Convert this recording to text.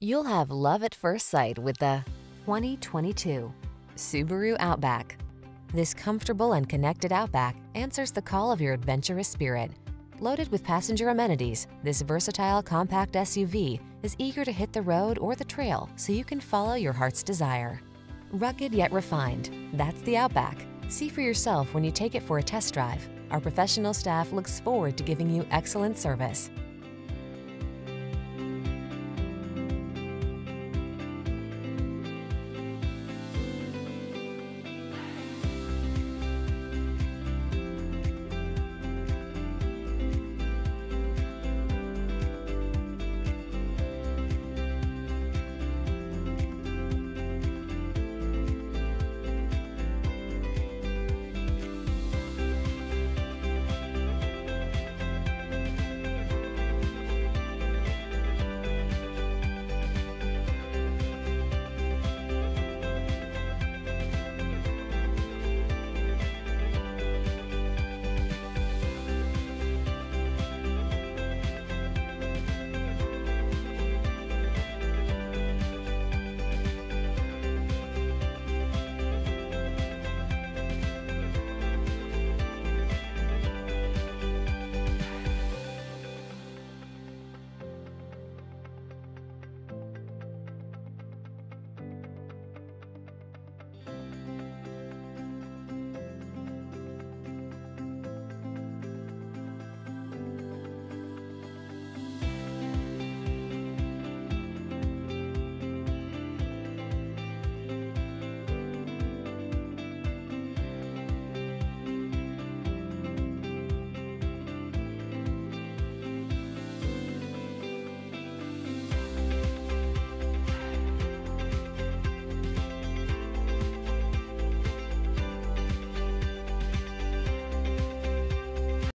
You'll have love at first sight with the 2022 Subaru Outback. This comfortable and connected Outback answers the call of your adventurous spirit. Loaded with passenger amenities, this versatile compact SUV is eager to hit the road or the trail so you can follow your heart's desire. Rugged yet refined, that's the Outback. See for yourself when you take it for a test drive. Our professional staff looks forward to giving you excellent service.